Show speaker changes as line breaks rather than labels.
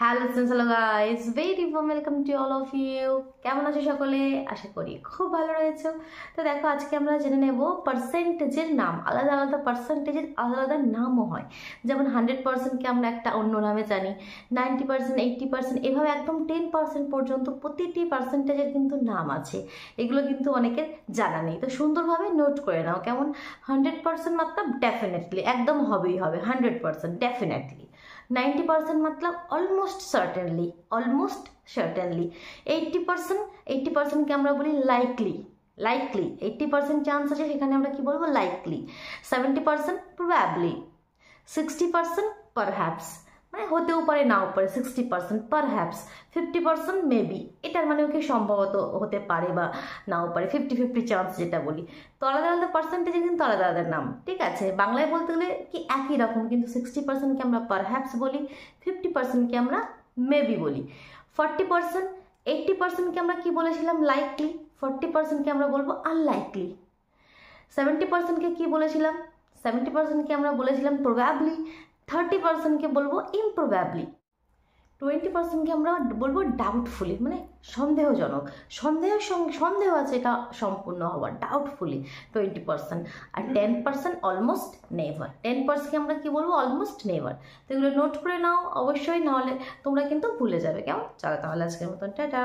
Hello hello guys very welcome to all of you কেমন আছো সকলে? আশা করি খুব ভালো রয়েছে। তো দেখো, আজকে আমরা জেনে নেব পার্সেন্টেজের নাম। আলাদা আলাদা পার্সেন্টেজের আলাদা আলাদা নামও হয়। যেমন হান্ড্রেড পার্সেন্টকে আমরা একটা অন্য নামে জানি নাইনটি পার্সেন্ট এইটটি পার্সেন্ট এভাবে একদম টেন পার্সেন্ট পর্যন্ত প্রতিটি পার্সেন্টেজের কিন্তু নাম আছে। এগুলো কিন্তু অনেকের জানা নেই। তো সুন্দরভাবে নোট করে নাও, কেমন? হান্ড্রেড পার্সেন্ট মাত্রাব ডেফিনেটলি একদম হবেই হবে hundred percent definitely ninety percent মতলব almost certainly almost certainly eighty percent eighty পার্সেন্টকে আমরা বলি likely likely eighty percent chance আছে সেখানে আমরা কি বলব? Likely seventy percent probably sixty percent perhaps মানে হতেও পারে, নাও পারে sixty percent perhaps fifty percent maybe এটার মানে ওকে সম্ভবত হতে পারে বা নাও পারে ফিফটি ফিফটি চান্স যেটা বলি। তো আলাদা আলাদা পার্সেন্টেজে কিন্তু আলাদা আলাদা নাম, ঠিক আছে? বাংলায় বলতে গেলে কি একই রকম, কিন্তু সিক্সটি পার্সেন্টকে আমরা পারহ্যাপস বলি ফিফটি পার্সেন্টকে আমরা মেবি বলি। ফর্টি পার্সেন্ট এইটটি পার্সেন্টকে আমরা কি বলেছিলাম? লাইকলি ফর্টি পার্সেন্টকে আমরা বলব আনলাইকলি সেভেন্টি পার্সেন্টকে কি বলেছিলাম? সেভেন্টি পার্সেন্টকে আমরা বলেছিলাম প্রবাবলি থার্টি পার্সেন্টকে বলব ইমপ্রবাবলি টোয়েন্টি পার্সেন্টকে আমরা বলব ডাউটফুলি মানে সন্দেহজনক। সন্দেহের সঙ্গে সন্দেহ আছে এটা সম্পূর্ণ হওয়ার ডাউটফুলি টোয়েন্টি পার্সেন্ট আর ten percent almost never ten পার্সেন্টকে আমরা কি বলব? অলমোস্ট নেভার তো এগুলো নোট করে নাও, অবশ্যই, নাহলে তোমরা কিন্তু ভুলে যাবে। কেমন? চলো তাহলে আজকের মতন, টাটা।